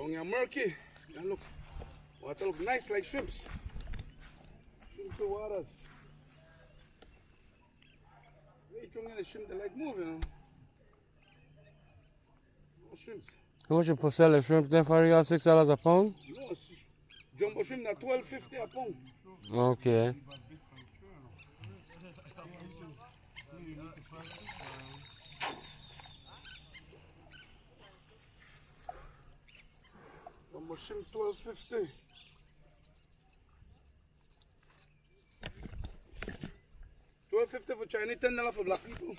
Down here murky. And look, water look nice like shrimps. Shrimps waters. Hey, come here, the shrimp they like moving. You know? No shrimps. How much you put sell the shrimp then for you? Six dollars a pound? No, jumbo shrimp na twelve fifty a pound. Okay. Shrimp twelve fifty. Twelve fifty for Chinese, ten for black people.